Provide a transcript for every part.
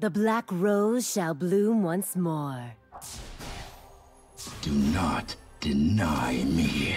The black rose shall bloom once more. Do not deny me.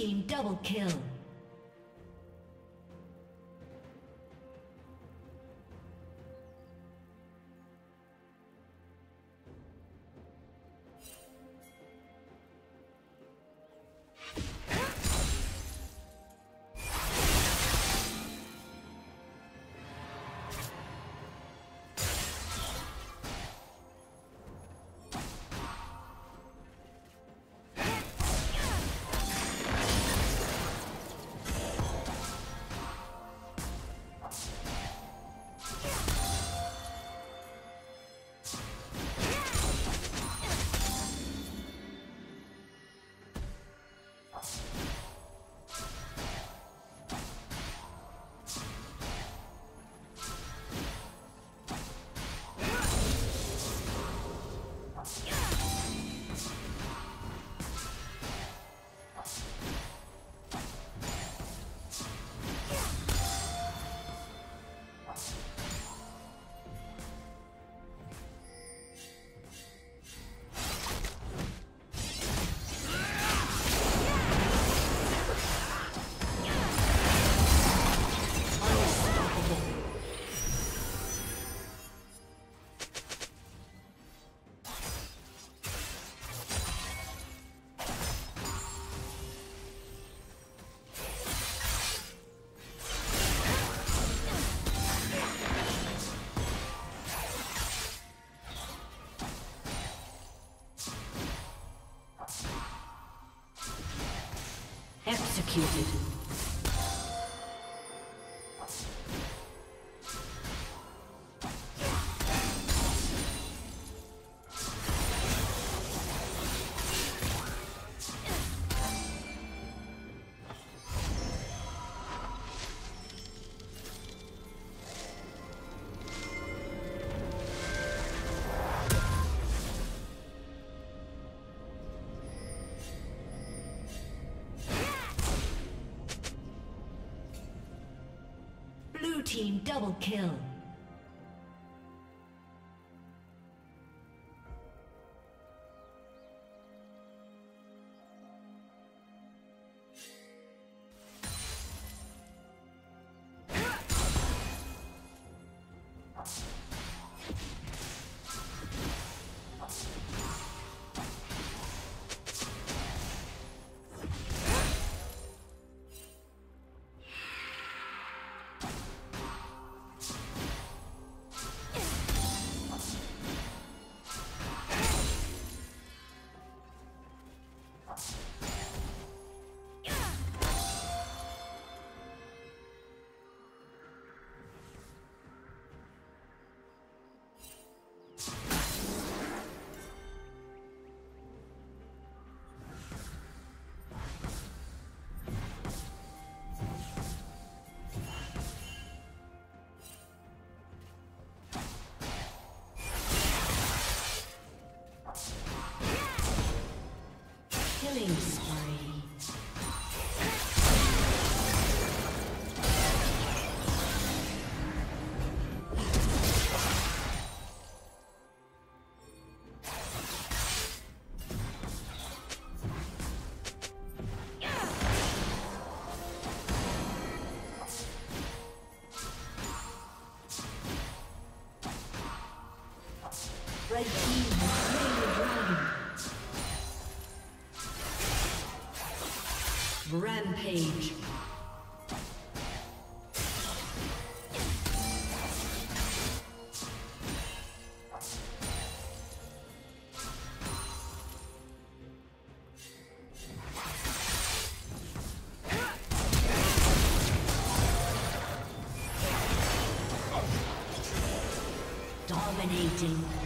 Team double kill. Executed. Team double kill. Killing Rampage. Dominating.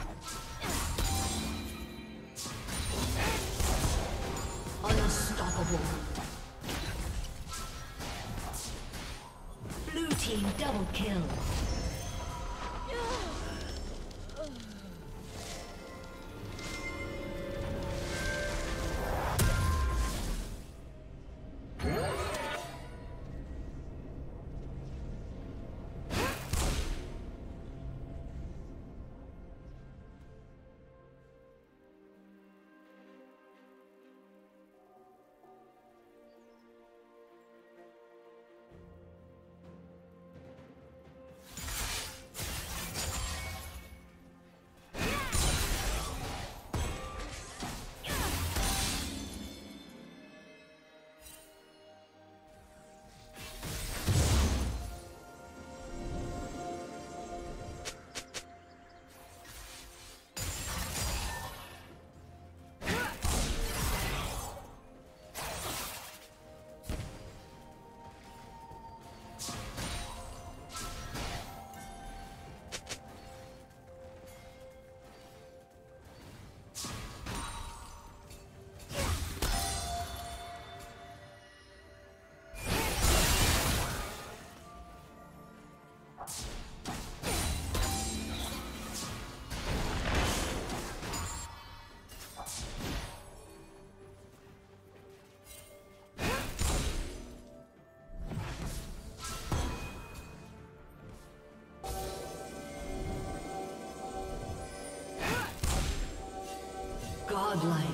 Godlike.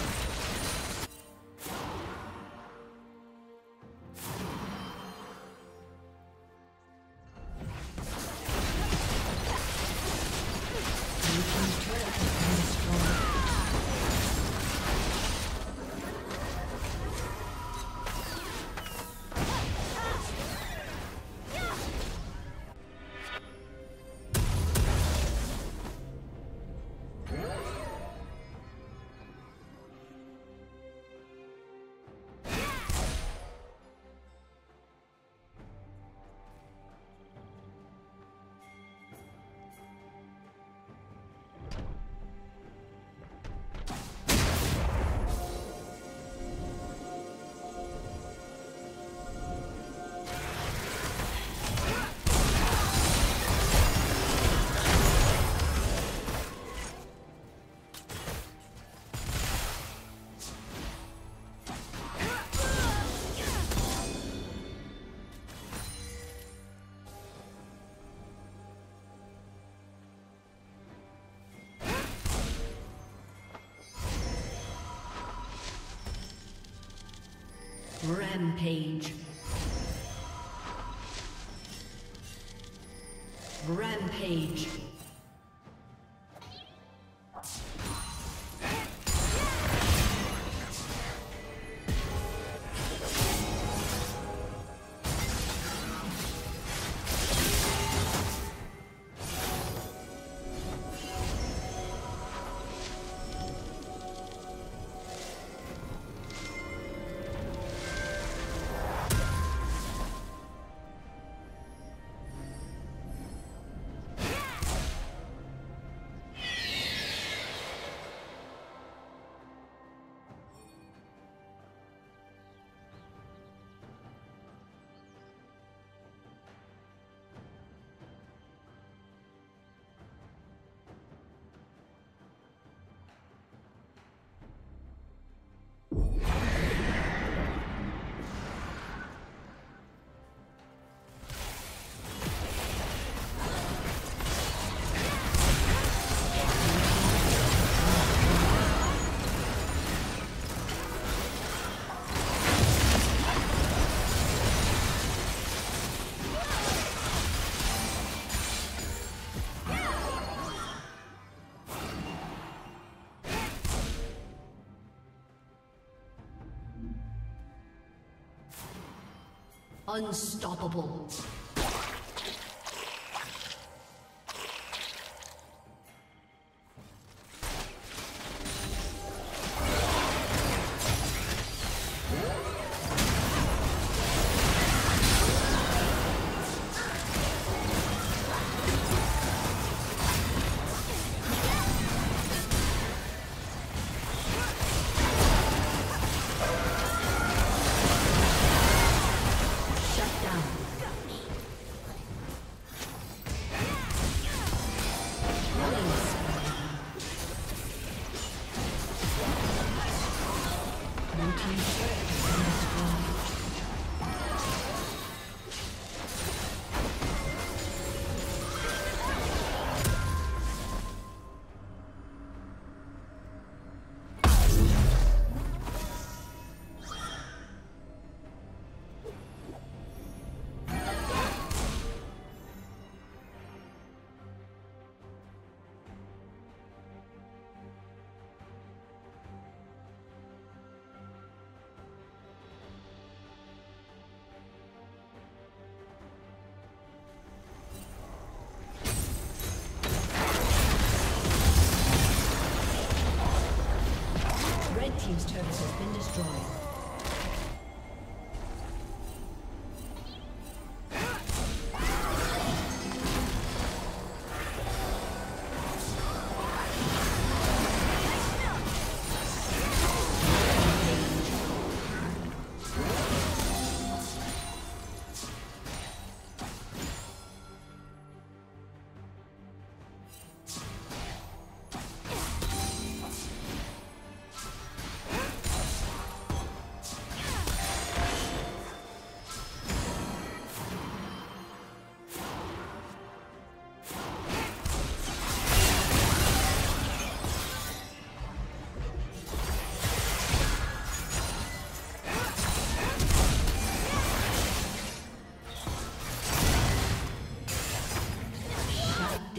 Rampage. Rampage. Unstoppable.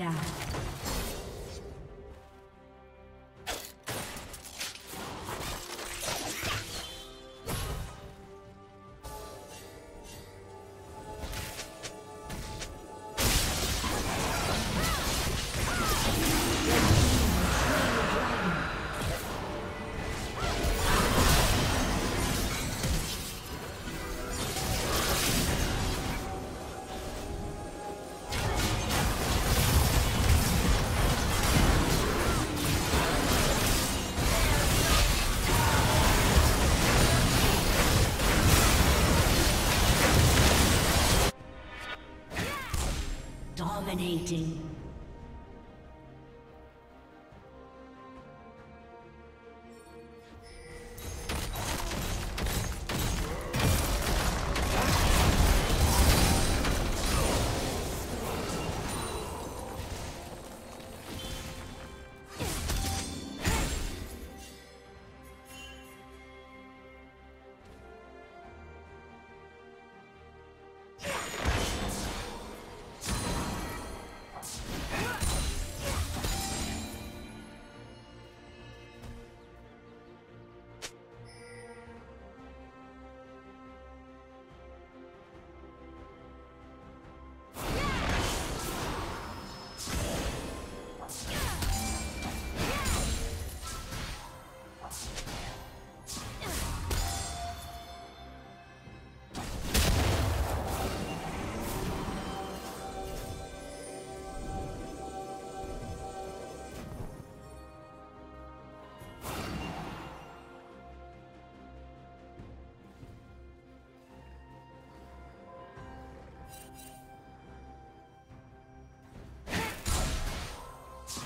down. Dominating.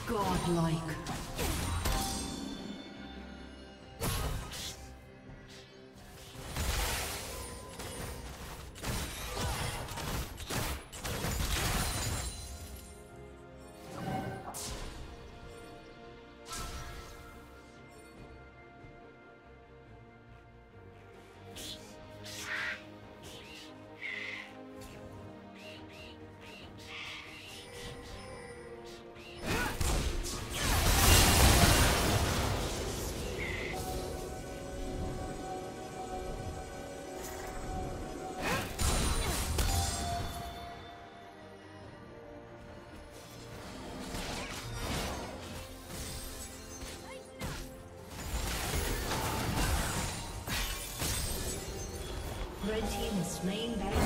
Godlike. Red team has slain Baron